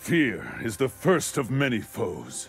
Fear is the first of many foes.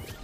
you